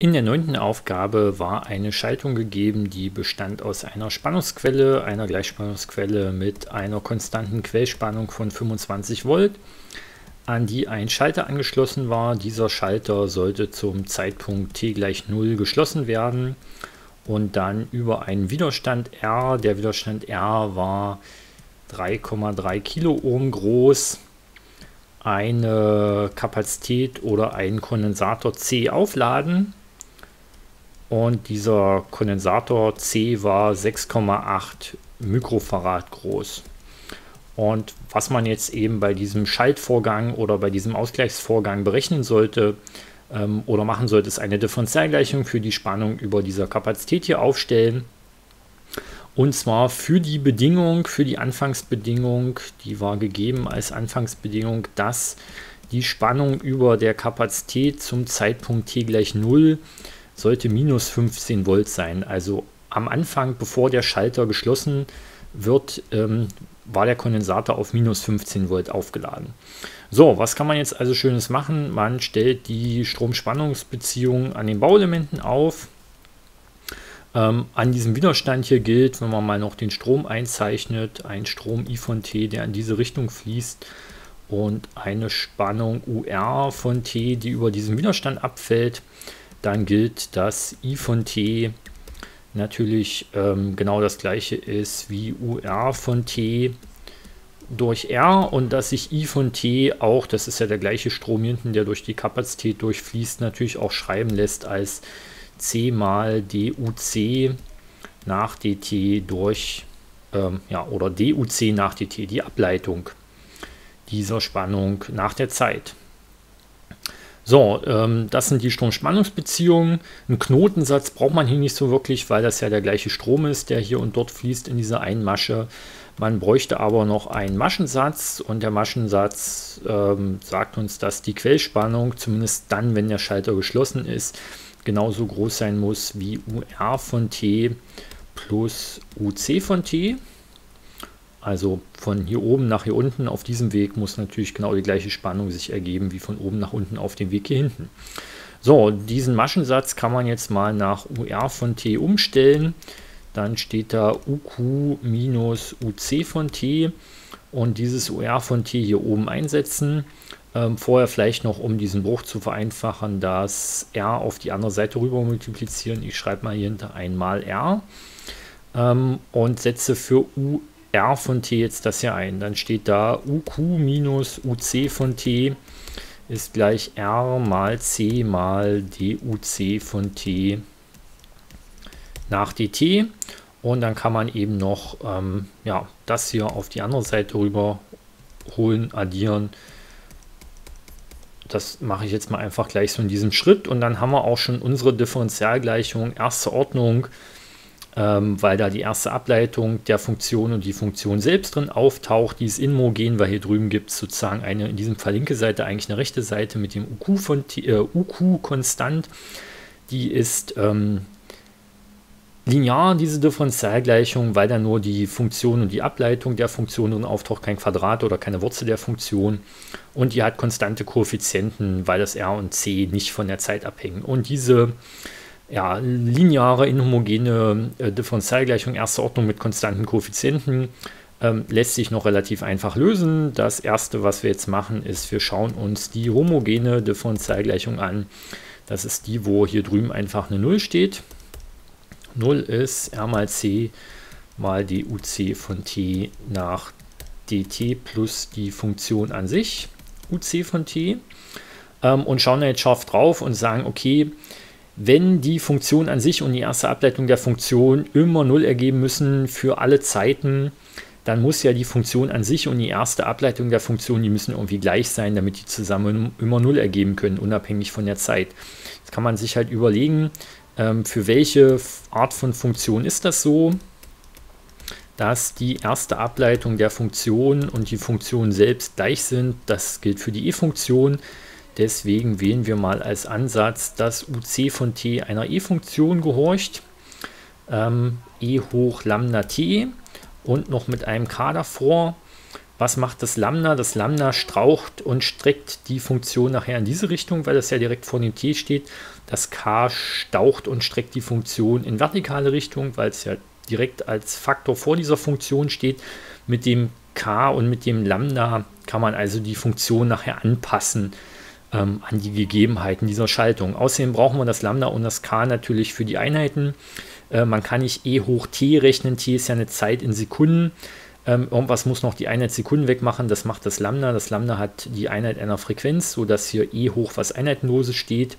In der neunten Aufgabe war eine Schaltung gegeben, die bestand aus einer Spannungsquelle, einer Gleichspannungsquelle mit einer konstanten Quellspannung von 25 Volt, an die ein Schalter angeschlossen war. Dieser Schalter sollte zum Zeitpunkt t gleich 0 geschlossen werden und dann über einen Widerstand R, der Widerstand R war 3,3 Kiloohm groß, eine Kapazität oder einen Kondensator C aufladen und dieser Kondensator C war 6,8 Mikrofarad groß. Und was man jetzt eben bei diesem Schaltvorgang oder bei diesem Ausgleichsvorgang berechnen sollte ähm, oder machen sollte, ist eine Differentialgleichung für die Spannung über dieser Kapazität hier aufstellen. Und zwar für die Bedingung, für die Anfangsbedingung, die war gegeben als Anfangsbedingung, dass die Spannung über der Kapazität zum Zeitpunkt t gleich 0 sollte minus 15 Volt sein. Also am Anfang, bevor der Schalter geschlossen wird, ähm, war der Kondensator auf minus 15 Volt aufgeladen. So, was kann man jetzt also Schönes machen? Man stellt die Stromspannungsbeziehung an den Bauelementen auf. Ähm, an diesem Widerstand hier gilt, wenn man mal noch den Strom einzeichnet, ein Strom I von T, der in diese Richtung fließt und eine Spannung UR von T, die über diesen Widerstand abfällt dann gilt, dass i von t natürlich ähm, genau das gleiche ist wie ur von t durch r und dass sich i von t auch, das ist ja der gleiche Strom hinten, der durch die Kapazität durchfließt, natürlich auch schreiben lässt als c mal duc nach dt durch, ähm, ja, oder duc nach dt, die Ableitung dieser Spannung nach der Zeit. So, ähm, das sind die Strom-Spannungsbeziehungen. Einen Knotensatz braucht man hier nicht so wirklich, weil das ja der gleiche Strom ist, der hier und dort fließt in dieser einen Masche. Man bräuchte aber noch einen Maschensatz und der Maschensatz ähm, sagt uns, dass die Quellspannung, zumindest dann, wenn der Schalter geschlossen ist, genauso groß sein muss wie UR von T plus UC von T. Also von hier oben nach hier unten auf diesem Weg muss natürlich genau die gleiche Spannung sich ergeben wie von oben nach unten auf dem Weg hier hinten. So, diesen Maschensatz kann man jetzt mal nach UR von T umstellen. Dann steht da UQ minus UC von T und dieses UR von T hier oben einsetzen. Ähm, vorher vielleicht noch, um diesen Bruch zu vereinfachen, das R auf die andere Seite rüber multiplizieren. Ich schreibe mal hier hinter einmal R ähm, und setze für UR R von t jetzt das hier ein. Dann steht da UQ minus UC von t ist gleich R mal C mal DUC von t nach dt. Und dann kann man eben noch ähm, ja, das hier auf die andere Seite rüber holen, addieren. Das mache ich jetzt mal einfach gleich so in diesem Schritt. Und dann haben wir auch schon unsere Differentialgleichung erste Ordnung ähm, weil da die erste Ableitung der Funktion und die Funktion selbst drin auftaucht. Dieses Inmogen, weil hier drüben gibt es sozusagen eine, in diesem Fall linke Seite, eigentlich eine rechte Seite mit dem UQ, von, äh, UQ konstant. Die ist ähm, linear, diese Differentialgleichung, weil da nur die Funktion und die Ableitung der Funktion drin auftaucht, kein Quadrat oder keine Wurzel der Funktion. Und die hat konstante Koeffizienten, weil das R und C nicht von der Zeit abhängen. Und diese ja, lineare, inhomogene äh, Differentialgleichung erster Ordnung mit konstanten Koeffizienten ähm, lässt sich noch relativ einfach lösen. Das erste, was wir jetzt machen, ist, wir schauen uns die homogene Differentialgleichung an. Das ist die, wo hier drüben einfach eine 0 steht. 0 ist r mal c mal duc von t nach dt plus die Funktion an sich, uc von t. Ähm, und schauen da jetzt scharf drauf und sagen, okay, wenn die Funktion an sich und die erste Ableitung der Funktion immer 0 ergeben müssen für alle Zeiten, dann muss ja die Funktion an sich und die erste Ableitung der Funktion, die müssen irgendwie gleich sein, damit die zusammen immer 0 ergeben können, unabhängig von der Zeit. Jetzt kann man sich halt überlegen, ähm, für welche Art von Funktion ist das so, dass die erste Ableitung der Funktion und die Funktion selbst gleich sind. Das gilt für die e-Funktion. Deswegen wählen wir mal als Ansatz, dass uc von t einer e-Funktion gehorcht, ähm, e hoch lambda t und noch mit einem k davor. Was macht das Lambda? Das Lambda straucht und streckt die Funktion nachher in diese Richtung, weil das ja direkt vor dem t steht. Das k staucht und streckt die Funktion in vertikale Richtung, weil es ja direkt als Faktor vor dieser Funktion steht. Mit dem k und mit dem Lambda kann man also die Funktion nachher anpassen ähm, an die Gegebenheiten dieser Schaltung. Außerdem brauchen wir das Lambda und das k natürlich für die Einheiten. Äh, man kann nicht e hoch t rechnen. t ist ja eine Zeit in Sekunden. Ähm, irgendwas muss noch die Einheit Sekunden wegmachen, das macht das Lambda. Das Lambda hat die Einheit einer Frequenz, sodass hier e hoch was Einheitenloses steht.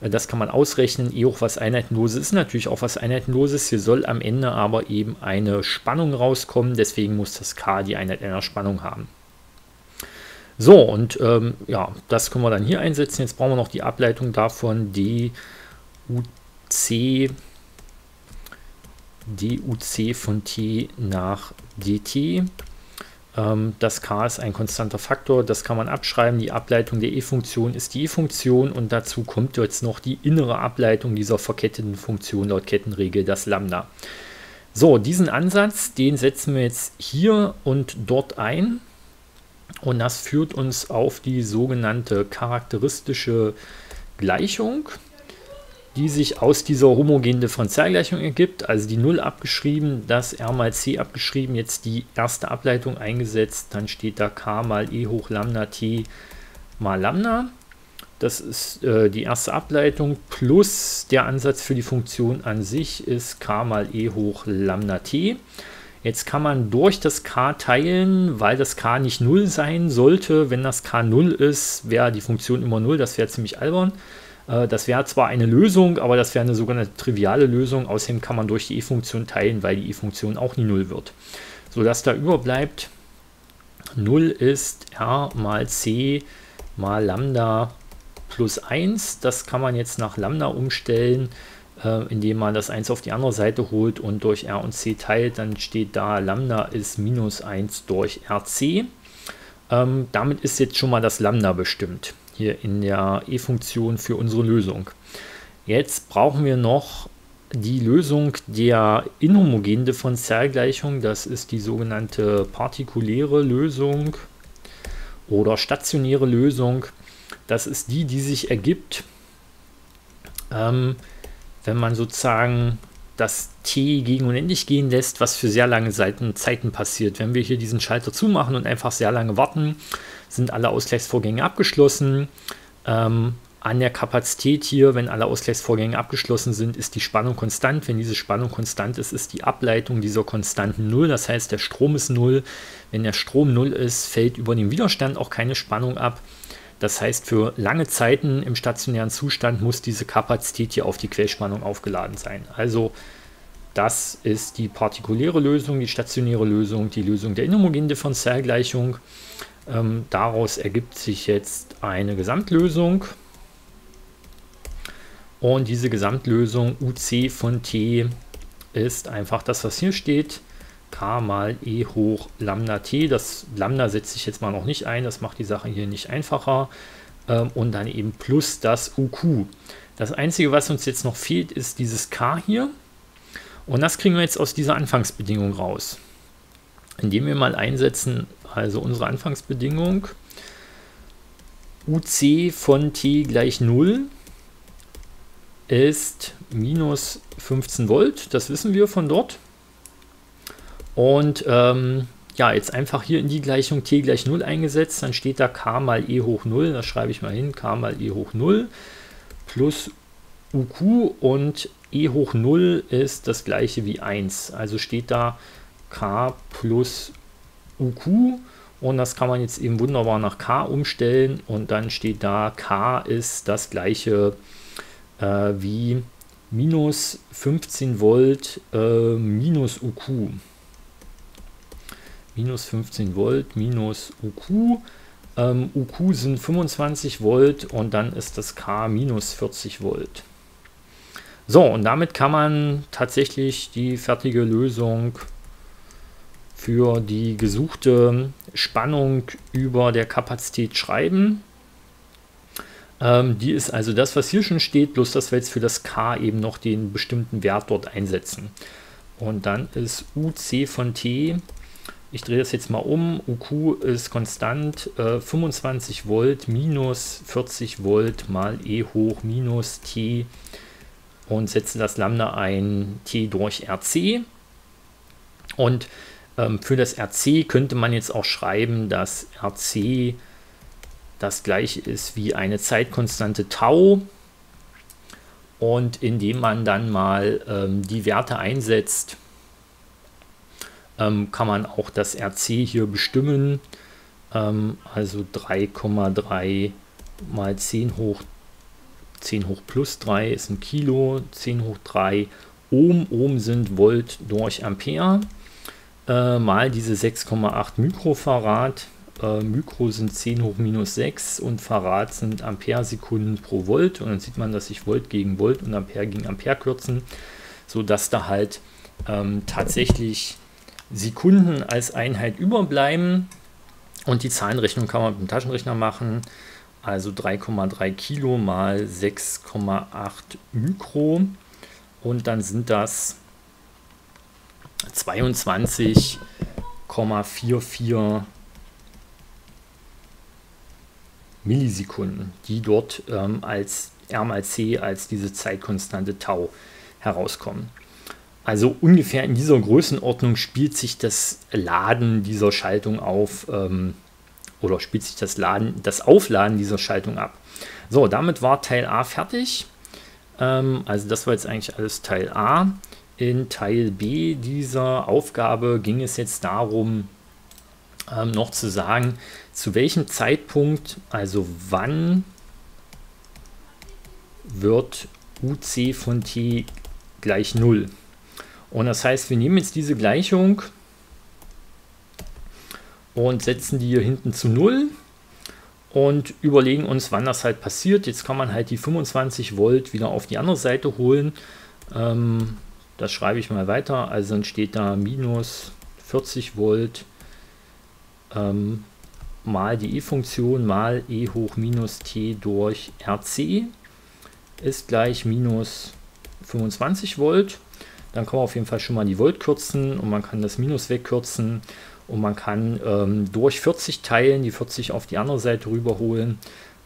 Äh, das kann man ausrechnen. E hoch was Einheitenloses ist natürlich auch was Einheitenloses. Hier soll am Ende aber eben eine Spannung rauskommen. Deswegen muss das K die Einheit einer Spannung haben. So, und ähm, ja, das können wir dann hier einsetzen. Jetzt brauchen wir noch die Ableitung davon, duc duc von t nach dt. Ähm, das k ist ein konstanter Faktor, das kann man abschreiben. Die Ableitung der e-Funktion ist die e-Funktion und dazu kommt jetzt noch die innere Ableitung dieser verketteten Funktion laut Kettenregel, das Lambda. So, diesen Ansatz, den setzen wir jetzt hier und dort ein. Und das führt uns auf die sogenannte charakteristische Gleichung die sich aus dieser homogenen Differentialgleichung ergibt, also die 0 abgeschrieben, das R mal C abgeschrieben, jetzt die erste Ableitung eingesetzt, dann steht da K mal E hoch Lambda T mal Lambda. Das ist äh, die erste Ableitung plus der Ansatz für die Funktion an sich ist K mal E hoch Lambda T. Jetzt kann man durch das K teilen, weil das K nicht 0 sein sollte. Wenn das K 0 ist, wäre die Funktion immer 0, das wäre ziemlich albern. Äh, das wäre zwar eine Lösung, aber das wäre eine sogenannte triviale Lösung. Außerdem kann man durch die e-Funktion teilen, weil die e-Funktion auch nie 0 wird. Sodass da überbleibt 0 ist r mal c mal Lambda plus 1. Das kann man jetzt nach Lambda umstellen, äh, indem man das 1 auf die andere Seite holt und durch r und c teilt. Dann steht da Lambda ist minus 1 durch rc. Ähm, damit ist jetzt schon mal das Lambda bestimmt hier in der e-Funktion für unsere Lösung. Jetzt brauchen wir noch die Lösung der inhomogenen Differentialgleichung. Das ist die sogenannte partikuläre Lösung oder stationäre Lösung. Das ist die, die sich ergibt, ähm, wenn man sozusagen das t gegen unendlich gehen lässt, was für sehr lange Seiten, Zeiten passiert. Wenn wir hier diesen Schalter zumachen und einfach sehr lange warten, sind alle Ausgleichsvorgänge abgeschlossen. Ähm, an der Kapazität hier, wenn alle Ausgleichsvorgänge abgeschlossen sind, ist die Spannung konstant. Wenn diese Spannung konstant ist, ist die Ableitung dieser Konstanten 0. Das heißt, der Strom ist 0. Wenn der Strom 0 ist, fällt über den Widerstand auch keine Spannung ab. Das heißt, für lange Zeiten im stationären Zustand muss diese Kapazität hier auf die Quellspannung aufgeladen sein. Also das ist die partikuläre Lösung, die stationäre Lösung, die Lösung der inhomogenen Differentialgleichung. Ähm, daraus ergibt sich jetzt eine Gesamtlösung. Und diese Gesamtlösung UC von T ist einfach das, was hier steht. K mal E hoch Lambda T. Das Lambda setze ich jetzt mal noch nicht ein. Das macht die Sache hier nicht einfacher. Ähm, und dann eben plus das UQ. Das Einzige, was uns jetzt noch fehlt, ist dieses K hier. Und das kriegen wir jetzt aus dieser Anfangsbedingung raus. Indem wir mal einsetzen also unsere Anfangsbedingung UC von t gleich 0 ist minus 15 Volt, das wissen wir von dort. Und ähm, ja, jetzt einfach hier in die Gleichung t gleich 0 eingesetzt, dann steht da k mal e hoch 0, das schreibe ich mal hin, k mal e hoch 0 plus uq und e hoch 0 ist das gleiche wie 1, also steht da k plus UQ und das kann man jetzt eben wunderbar nach K umstellen und dann steht da, K ist das gleiche äh, wie minus 15 Volt äh, minus UQ. Minus 15 Volt minus UQ. Ähm, UQ sind 25 Volt und dann ist das K minus 40 Volt. So, und damit kann man tatsächlich die fertige Lösung für die gesuchte Spannung über der Kapazität schreiben. Ähm, die ist also das, was hier schon steht, bloß dass wir jetzt für das K eben noch den bestimmten Wert dort einsetzen. Und dann ist UC von T Ich drehe das jetzt mal um. UQ ist konstant äh, 25 Volt minus 40 Volt mal E hoch minus T und setze das Lambda ein T durch RC. Und ähm, für das RC könnte man jetzt auch schreiben, dass RC das gleiche ist wie eine Zeitkonstante Tau. Und indem man dann mal ähm, die Werte einsetzt, ähm, kann man auch das RC hier bestimmen. Ähm, also 3,3 mal 10 hoch 10 hoch plus 3 ist ein Kilo, 10 hoch 3 Ohm, Ohm sind Volt durch Ampere, äh, mal diese 6,8 Mikrofarad, äh, Mikro sind 10 hoch minus 6 und Farad sind Ampere-Sekunden pro Volt. Und dann sieht man, dass sich Volt gegen Volt und Ampere gegen Ampere kürzen, sodass da halt ähm, tatsächlich Sekunden als Einheit überbleiben und die Zahlenrechnung kann man mit dem Taschenrechner machen. Also 3,3 Kilo mal 6,8 Mikro und dann sind das 22,44 Millisekunden, die dort ähm, als R mal C als diese Zeitkonstante Tau herauskommen. Also ungefähr in dieser Größenordnung spielt sich das Laden dieser Schaltung auf ähm, oder spielt sich das, Laden, das Aufladen dieser Schaltung ab. So, damit war Teil A fertig. Ähm, also das war jetzt eigentlich alles Teil A. In Teil B dieser Aufgabe ging es jetzt darum, ähm, noch zu sagen, zu welchem Zeitpunkt, also wann wird UC von T gleich 0. Und das heißt, wir nehmen jetzt diese Gleichung und setzen die hier hinten zu 0 und überlegen uns, wann das halt passiert. Jetzt kann man halt die 25 Volt wieder auf die andere Seite holen. Ähm, das schreibe ich mal weiter. Also dann steht da minus 40 Volt ähm, mal die E-Funktion mal E hoch minus t durch RC ist gleich minus 25 Volt. Dann kann man auf jeden Fall schon mal die Volt kürzen und man kann das Minus wegkürzen und man kann ähm, durch 40 teilen, die 40 auf die andere Seite rüberholen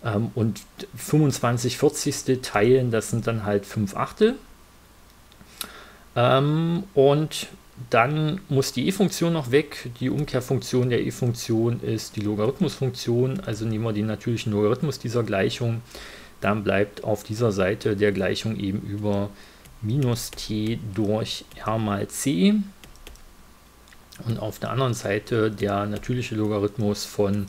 ähm, und 25 40. teilen, das sind dann halt 5 Achtel. Ähm, und dann muss die e-Funktion noch weg. Die Umkehrfunktion der e-Funktion ist die Logarithmusfunktion. Also nehmen wir den natürlichen Logarithmus dieser Gleichung. Dann bleibt auf dieser Seite der Gleichung eben über minus t durch r mal c. Und auf der anderen Seite der natürliche Logarithmus von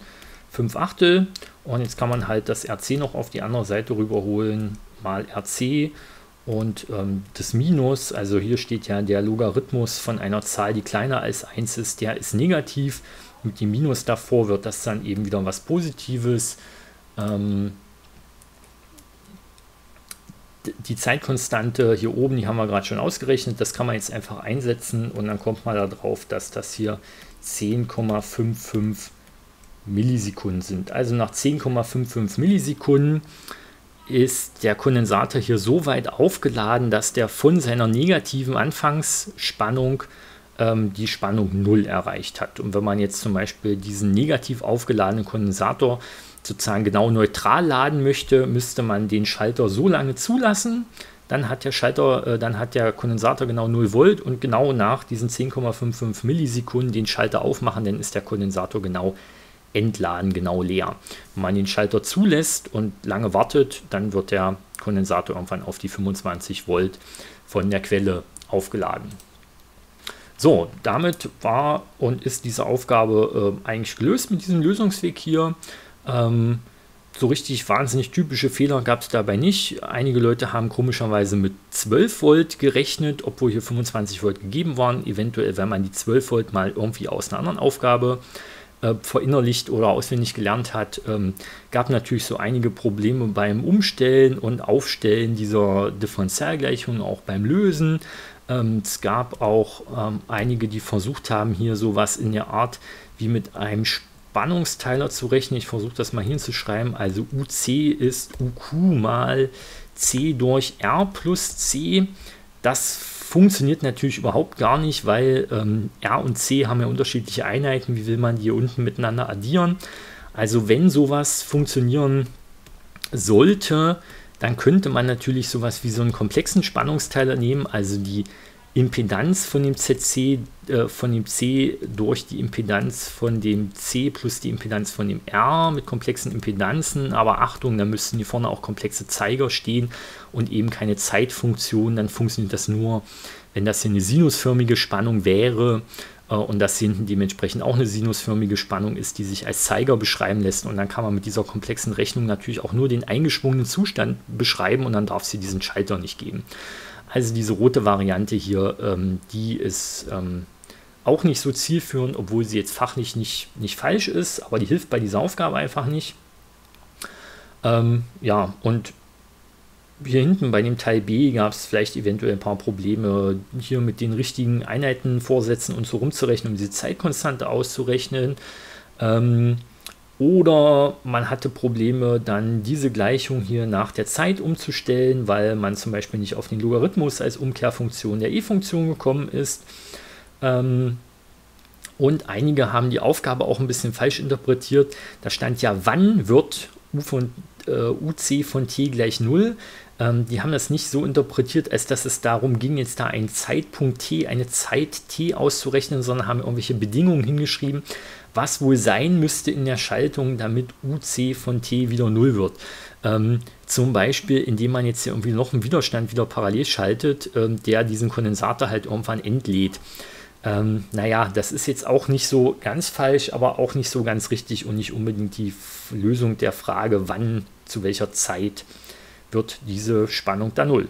5 Achtel. Und jetzt kann man halt das rc noch auf die andere Seite rüberholen, mal rc und ähm, das Minus, also hier steht ja der Logarithmus von einer Zahl, die kleiner als 1 ist, der ist negativ. Mit dem Minus davor wird das dann eben wieder was Positives. Ähm, die Zeitkonstante hier oben, die haben wir gerade schon ausgerechnet, das kann man jetzt einfach einsetzen und dann kommt man darauf, dass das hier 10,55 Millisekunden sind. Also nach 10,55 Millisekunden ist der Kondensator hier so weit aufgeladen, dass der von seiner negativen Anfangsspannung ähm, die Spannung 0 erreicht hat. Und wenn man jetzt zum Beispiel diesen negativ aufgeladenen Kondensator sozusagen genau neutral laden möchte, müsste man den Schalter so lange zulassen, dann hat der Schalter, äh, dann hat der Kondensator genau 0 Volt und genau nach diesen 10,55 Millisekunden den Schalter aufmachen, dann ist der Kondensator genau entladen, genau leer. Wenn man den Schalter zulässt und lange wartet, dann wird der Kondensator irgendwann auf die 25 Volt von der Quelle aufgeladen. So, damit war und ist diese Aufgabe äh, eigentlich gelöst mit diesem Lösungsweg hier. Ähm, so richtig wahnsinnig typische Fehler gab es dabei nicht. Einige Leute haben komischerweise mit 12 Volt gerechnet, obwohl hier 25 Volt gegeben waren. Eventuell, wenn man die 12 Volt mal irgendwie aus einer anderen Aufgabe äh, verinnerlicht oder auswendig gelernt hat, ähm, gab natürlich so einige Probleme beim Umstellen und Aufstellen dieser Differentialgleichungen, auch beim Lösen. Ähm, es gab auch ähm, einige, die versucht haben, hier sowas in der Art wie mit einem Spannungsteiler zu rechnen. Ich versuche das mal hinzuschreiben. Also UC ist UQ mal C durch R plus C. Das funktioniert natürlich überhaupt gar nicht, weil ähm, R und C haben ja unterschiedliche Einheiten. Wie will man die hier unten miteinander addieren? Also wenn sowas funktionieren sollte, dann könnte man natürlich sowas wie so einen komplexen Spannungsteiler nehmen, also die Impedanz von dem CC, äh, von dem C durch die Impedanz von dem C plus die Impedanz von dem R mit komplexen Impedanzen. Aber Achtung, da müssten hier vorne auch komplexe Zeiger stehen und eben keine Zeitfunktion. Dann funktioniert das nur, wenn das hier eine sinusförmige Spannung wäre äh, und das hinten dementsprechend auch eine sinusförmige Spannung ist, die sich als Zeiger beschreiben lässt. Und dann kann man mit dieser komplexen Rechnung natürlich auch nur den eingeschwungenen Zustand beschreiben und dann darf es diesen Schalter nicht geben. Also diese rote Variante hier, ähm, die ist ähm, auch nicht so zielführend, obwohl sie jetzt fachlich nicht, nicht falsch ist, aber die hilft bei dieser Aufgabe einfach nicht. Ähm, ja, und hier hinten bei dem Teil B gab es vielleicht eventuell ein paar Probleme, hier mit den richtigen Einheiten vorsetzen und so rumzurechnen, um diese Zeitkonstante auszurechnen. Ähm, oder man hatte Probleme, dann diese Gleichung hier nach der Zeit umzustellen, weil man zum Beispiel nicht auf den Logarithmus als Umkehrfunktion der e-Funktion gekommen ist. Ähm, und einige haben die Aufgabe auch ein bisschen falsch interpretiert. Da stand ja, wann wird u von, äh, uc von t gleich 0. Ähm, die haben das nicht so interpretiert, als dass es darum ging, jetzt da einen Zeitpunkt t, eine Zeit t auszurechnen, sondern haben irgendwelche Bedingungen hingeschrieben was wohl sein müsste in der Schaltung, damit UC von T wieder 0 wird. Ähm, zum Beispiel, indem man jetzt hier irgendwie noch einen Widerstand wieder parallel schaltet, ähm, der diesen Kondensator halt irgendwann entlädt. Ähm, naja, das ist jetzt auch nicht so ganz falsch, aber auch nicht so ganz richtig und nicht unbedingt die Lösung der Frage, wann, zu welcher Zeit wird diese Spannung da null.